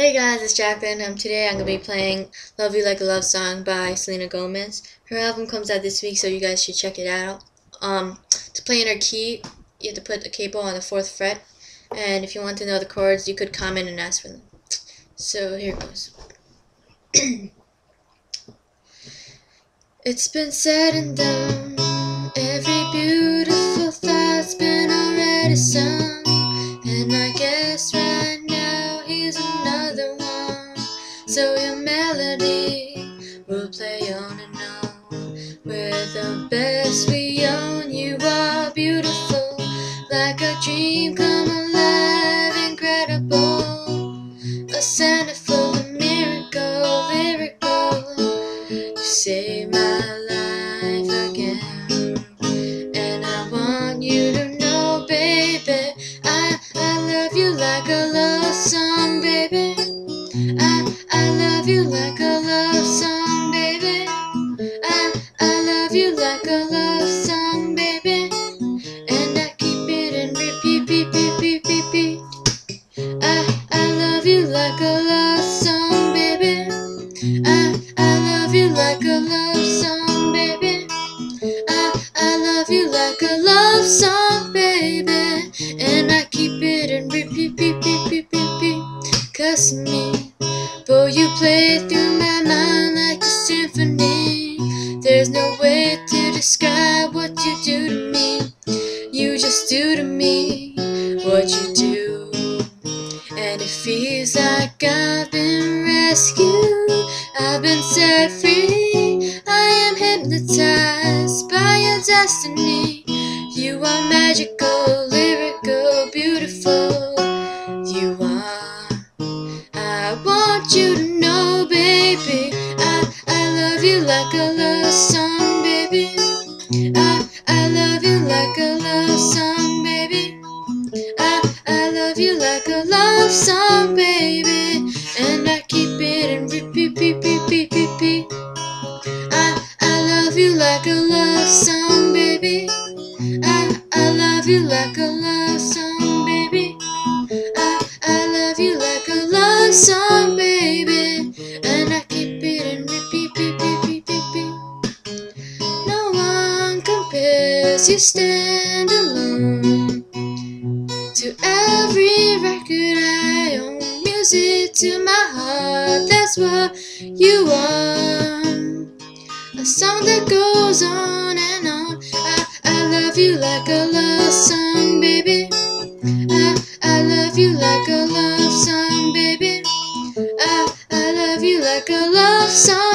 Hey guys, it's Jacqueline. Um, today I'm gonna be playing "Love You Like a Love Song" by Selena Gomez. Her album comes out this week, so you guys should check it out. Um, to play in her key, you have to put the capo on the fourth fret, and if you want to know the chords, you could comment and ask for them. So here goes. it's been said and done. So your melody will play on and on. We're the best we own. You are beautiful, like a dream come alive, like a love song, baby. And I keep it in repeat, beep, beep, beep. I I love you like a love song, baby. I I love you like a love song, baby. I I love you like a love song, baby. And I keep it in repeat, beep, beep, beep. Cause me, for you play through my mind like a symphony. There's no way describe what you do to me. You just do to me what you do. And it feels like I've been rescued. I've been set free. I am hypnotized by your destiny. You are magical, lyrical, beautiful. You are. I want you to know, baby. I, I love you like a love song, like a love song, baby. And I keep it in repeat, beep, beep, beep. I, I love you like a love song, baby. I, I love you like a love song, baby. I, I love you like a love song, baby. And I keep it in repeat, beep, beep, beep. No one compares, you stand alone. To my heart, that's what you are. A song that goes on and on. I, I love you like a love song, baby. I, I love you like a love song, baby. I, I love you like a love song,